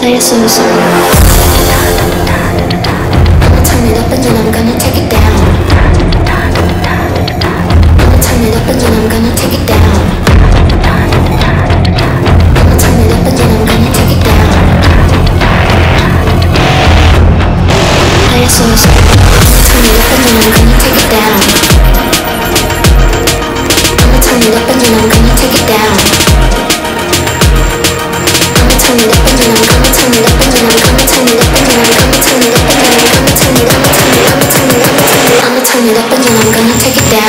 Play so slow. I'ma turn it up and then I'm gonna take it down. I'ma turn it up and then I'm gonna take it down. I'ma turn it up and then I'm gonna take it down. Play. I'ma turn it up and then I'm gonna take it down. I'ma turn it up and then I'm gonna take it down. I'ma turn it up and then I'm gonna I'm gonna take it down.